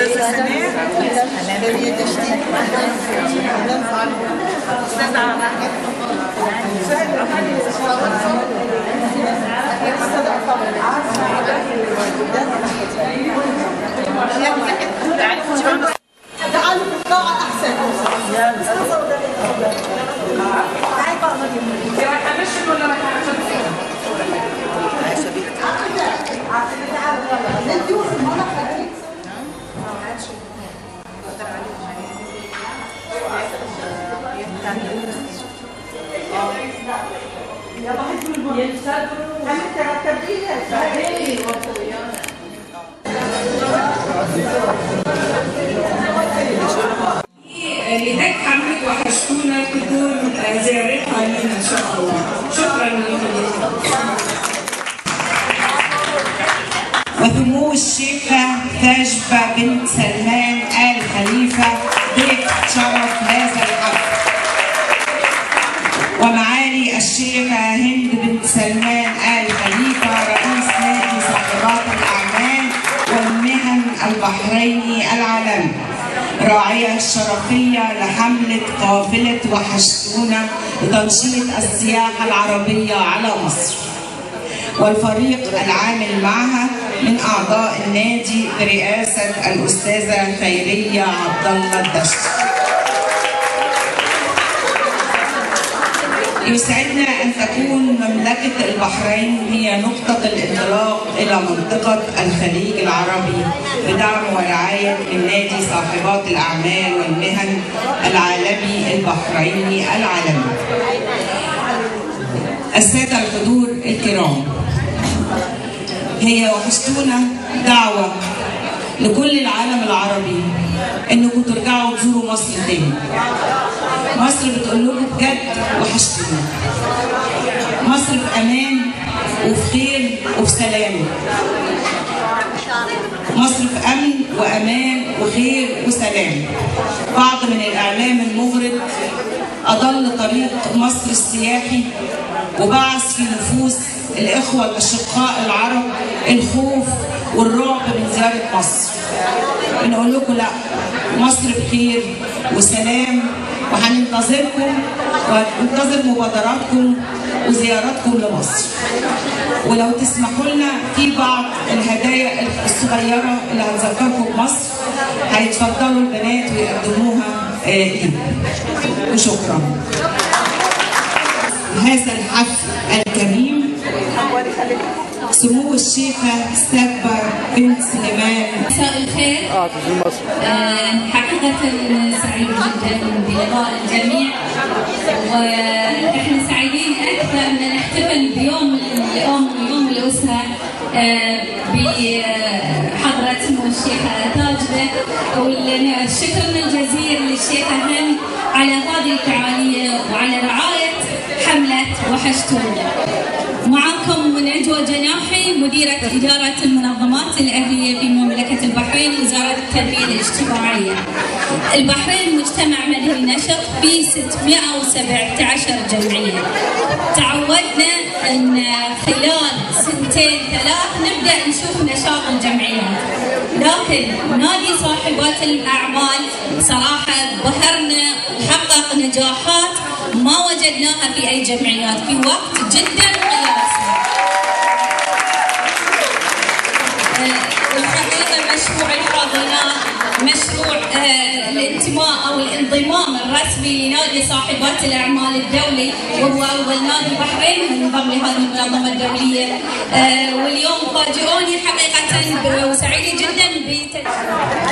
استاذه تعالوا لهيك حملت وحشتونا تكون زيارتها لنا إن شاء الله. شكرا لكم وسمو الشيخة تاجبة بنت سلمان آل خليفة. البحريني العالمي راعية الشرفية لحملة قافلة وحشتونا لتنشيط السياحة العربية على مصر والفريق العامل معها من أعضاء النادي برئاسة الأستاذة خيرية عبد الله. يسعدنا أن تكون مملكة البحرين هي نقطة الانطلاق إلى منطقة الخليج العربي بدعم ورعاية من نادي صاحبات الأعمال والمهن العالمي البحريني العالمي. السادة الحضور الكرام هي وحشتونا دعوة لكل العالم العربي إنكم ترجعوا تزوروا مصر تاني مصر بتقول لكم بجد وحشتونا مصر في أمان وفي خير وفي سلام مصر في امن وأمان وخير وسلام. بعض من الإعلام المغرض أضل طريق مصر السياحي وبعث في نفوس الإخوة الأشقاء العرب الخوف والرعب من زيارة مصر. بنقول لكم لا مصر بخير وسلام. وهننتظركم وهننتظر مبادراتكم وزياراتكم لمصر. ولو تسمحوا لنا في بعض الهدايا الصغيرة اللي هنذكركم بمصر هيتفضلوا البنات ويقدموها آه، ليكم وشكرا. هذا الحفل الكريم سمو الشيخة سابة بنت سليمان. مساء الخير. آه في مصر. آه، حقيقة الجميع. ونحن سعيدين أكثر أن نحتفل بيوم الأم ويوم الأسرة آه، بحضرة سمو الشيخة تاجدة وشكرنا الجزيل للشيخة هند على هذه الفعالية وعلى رعاية حملة وحشتونا معكم من عجوة جناحي مديرة إدارة المنظمات الأهلية. وزارة التنمية الاجتماعية. البحرين مجتمع مدني نشط في 617 جمعية. تعودنا أن خلال سنتين ثلاث نبدأ نشوف نشاط الجمعيات. لكن نادي صاحبات الأعمال صراحة ظهرنا وحقق نجاحات ما وجدناها في أي جمعيات في وقت جدا الحاضنات مشروع آه، الانتماء أو الانضمام الرسمي لنادي صاحبات الأعمال الدولي وهو أول نادي بحرين انضم لهذه المنظمة الدولية. آه، واليوم فاجئوني حقيقة وسعيدة جدا بتجربة.